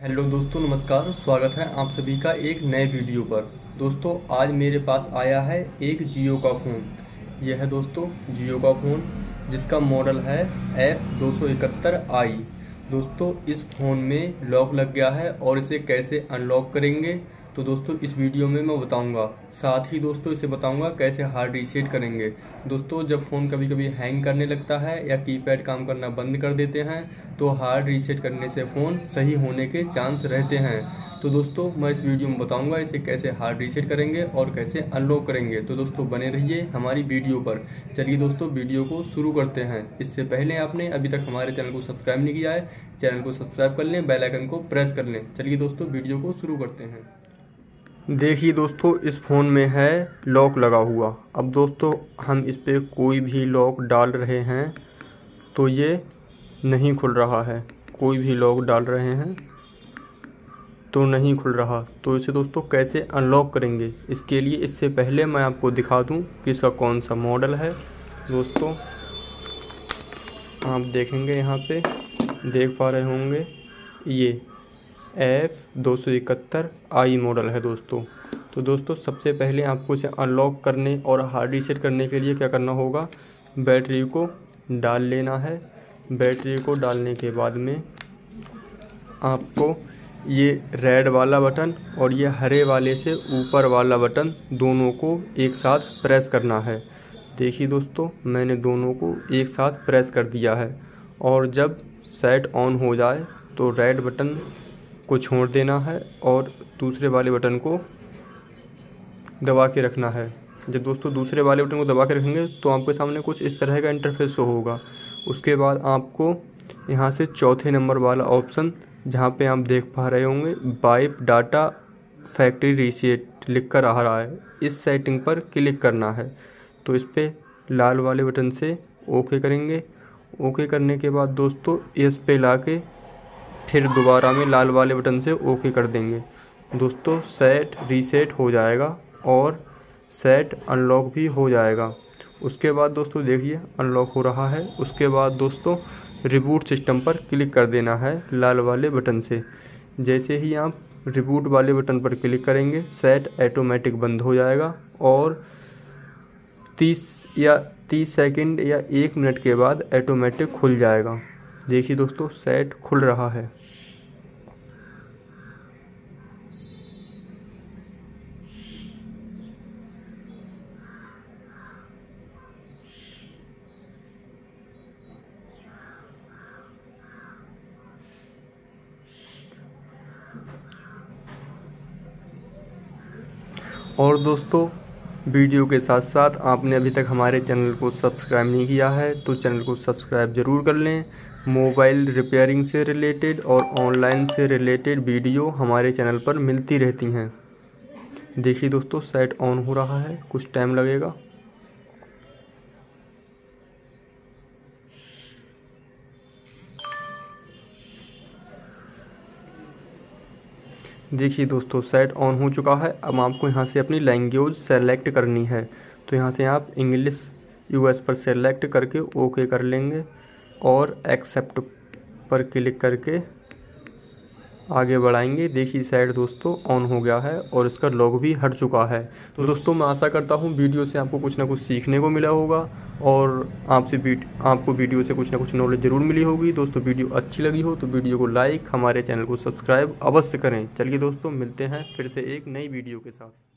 Hello दोस्तों, नमस्कार। स्वागत है आप सभी का एक नए वीडियो पर। दोस्तों, आज मेरे पास आया है एक जियो का फ़ोन। यह है दोस्तों, जियो का फ़ोन, जिसका मॉडल है एफ़ दो सौ इकहत्तर आई। दोस्तों, इस फ़ोन में लॉक लग गया है और इसे कैसे अनलॉक करेंगे? तो दोस्तों, इस वीडियो में मैं बताऊँगा। साथ ही दोस्तों, इसे बताऊँगा कैसे हार्ड रीसेट करेंगे। दोस्तों, जब फ़ोन कभी कभी हैंग करने लगता है या कीपैड काम करना बंद कर देते हैं तो हार्ड रीसेट करने से फ़ोन सही होने के चांस रहते हैं। तो दोस्तों, मैं इस वीडियो में बताऊँगा इसे कैसे हार्ड रीसेट करेंगे और कैसे अनलॉक करेंगे। तो दोस्तों, बने रहिए हमारी वीडियो पर। चलिए दोस्तों, वीडियो को शुरू करते हैं। इससे पहले आपने अभी तक हमारे चैनल को सब्सक्राइब नहीं किया है, चैनल को सब्सक्राइब कर लें बेलाइकन को प्रेस कर लें। चलिए दोस्तों, वीडियो को शुरू करते हैं। देखिए दोस्तों, इस फ़ोन में है लॉक लगा हुआ। अब दोस्तों, हम इस पर कोई भी लॉक डाल रहे हैं तो ये नहीं खुल रहा है। कोई भी लॉक डाल रहे हैं तो नहीं खुल रहा। तो इसे दोस्तों, कैसे अनलॉक करेंगे? इसके लिए, इससे पहले मैं आपको दिखा दूँ कि इसका कौन सा मॉडल है। दोस्तों, आप देखेंगे यहाँ पे, देख पा रहे होंगे, ये। एफ़ दो सौ इकहत्तर आई मॉडल है दोस्तों। तो दोस्तों, सबसे पहले आपको इसे अनलॉक करने और हार्ड रीसेट करने के लिए क्या करना होगा? बैटरी को डाल लेना है। बैटरी को डालने के बाद में आपको ये रेड वाला बटन और ये हरे वाले से ऊपर वाला बटन दोनों को एक साथ प्रेस करना है। देखिए दोस्तों, मैंने दोनों को एक साथ प्रेस कर दिया है। और जब सेट ऑन हो जाए तो रेड बटन को छोड़ देना है और दूसरे वाले बटन को दबा के रखना है। जब दोस्तों दूसरे वाले बटन को दबा के रखेंगे तो आपके सामने कुछ इस तरह का इंटरफेस होगा। उसके बाद आपको यहाँ से चौथे नंबर वाला ऑप्शन जहाँ पे आप देख पा रहे होंगे बाइप डाटा फैक्ट्री रीसेट लिख कर आ रहा है। इस सेटिंग पर क्लिक करना है। तो इस पर लाल वाले बटन से ओके करेंगे। ओके करने के बाद दोस्तों इस पे ला के फिर दोबारा में लाल वाले बटन से ओके कर देंगे। दोस्तों सेट रीसेट हो जाएगा और सेट अनलॉक भी हो जाएगा। उसके बाद दोस्तों देखिए अनलॉक हो रहा है। उसके बाद दोस्तों रिबूट सिस्टम पर क्लिक कर देना है लाल वाले बटन से। जैसे ही आप रिबूट वाले बटन पर क्लिक करेंगे सेट ऐटोमेटिक बंद हो जाएगा और 30 या 30 सेकंड या एक मिनट के बाद ऐटोमेटिक खुल जाएगा। देखिए दोस्तों सेट खुल रहा है। और दोस्तों वीडियो के साथ साथ आपने अभी तक हमारे चैनल को सब्सक्राइब नहीं किया है तो चैनल को सब्सक्राइब ज़रूर कर लें। मोबाइल रिपेयरिंग से रिलेटेड और ऑनलाइन से रिलेटेड वीडियो हमारे चैनल पर मिलती रहती हैं। देखिए दोस्तों, सेट ऑन हो रहा है, कुछ टाइम लगेगा। देखिए दोस्तों सेट ऑन हो चुका है। अब आपको यहाँ से अपनी लैंग्वेज सेलेक्ट करनी है। तो यहाँ से आप इंग्लिश यूएस पर सेलेक्ट करके ओके कर लेंगे और एक्सेप्ट पर क्लिक करके आगे बढ़ाएँगे। देखिए साइड दोस्तों ऑन हो गया है और इसका लॉग भी हट चुका है। तो दोस्तों, मैं आशा करता हूँ वीडियो से आपको कुछ ना कुछ सीखने को मिला होगा और आपसे आपको वीडियो से कुछ ना कुछ नॉलेज ज़रूर मिली होगी। दोस्तों, वीडियो अच्छी लगी हो तो वीडियो को लाइक हमारे चैनल को सब्सक्राइब अवश्य करें। चलिए दोस्तों, मिलते हैं फिर से एक नई वीडियो के साथ।